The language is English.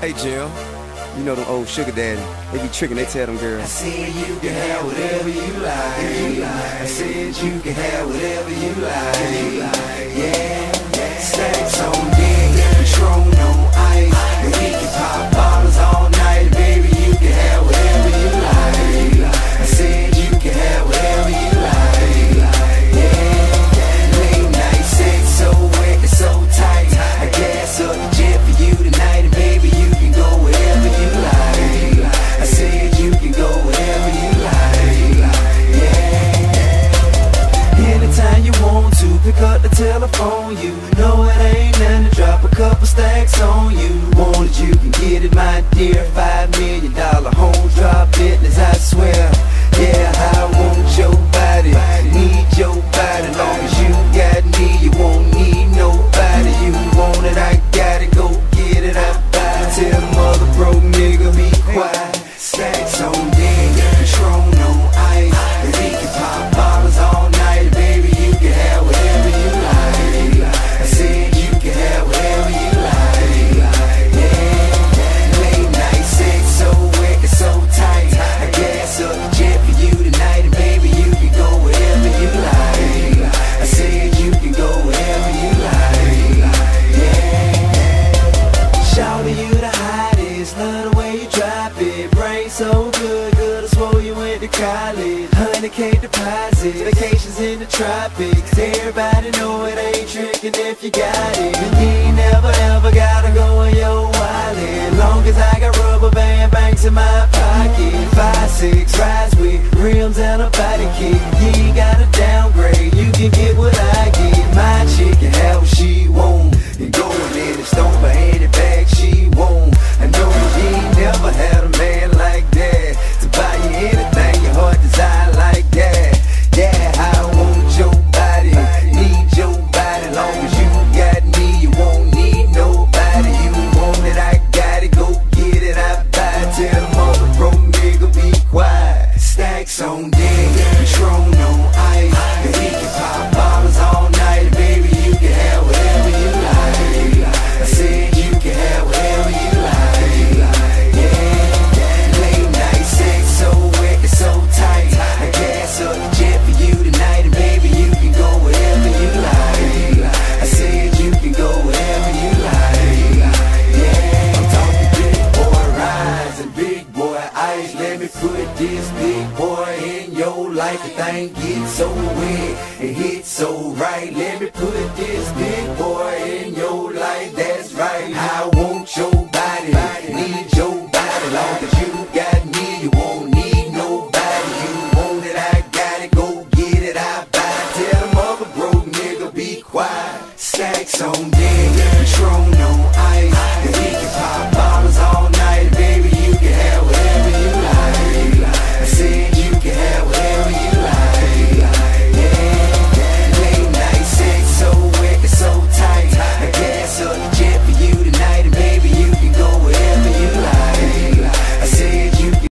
Hey Jim, you know them old sugar daddy. They be tricking, they tell them I girls. said you can have whatever you like. I said you can have whatever you like. Yeah, telephone. You know it ain't nothing to drop a couple stacks on you. Want it, you can get it, my dear. Five million dollar home drop business, I swear. So good, good I swore you went to college. 100k deposits, vacations in the tropics. Everybody know it ain't tricking if you got it. Stacks on deck, Patron on ice, and we can pop bottles all night, baby. You can have whatever you like. I said you can have whatever you like. Yeah, late night sex so wet and so tight. I gas up the jet for you tonight, and baby you can go wherever you like. I said you can go wherever you like. Yeah, I'm talking big boy rides and big boy ice. Let me put this big boy life. The thing gets so wet, it hits so right. Let me put